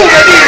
already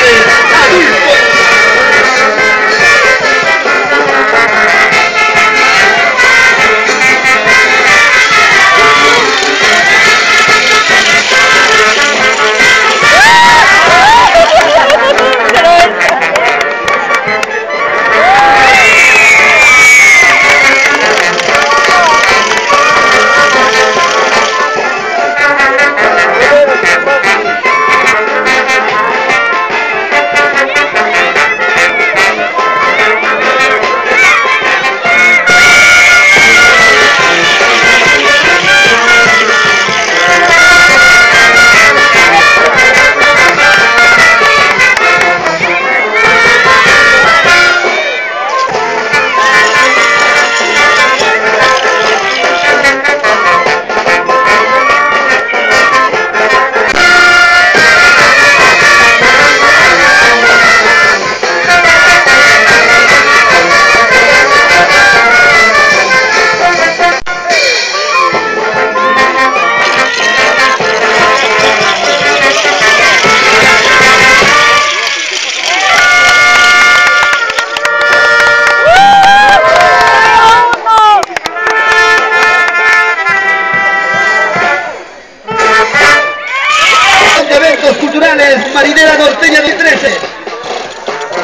Viernes, Marinera Norteña del 13.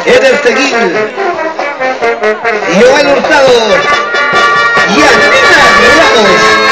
Eder Seguín. Joel Hurtado. Y Anina Ramos.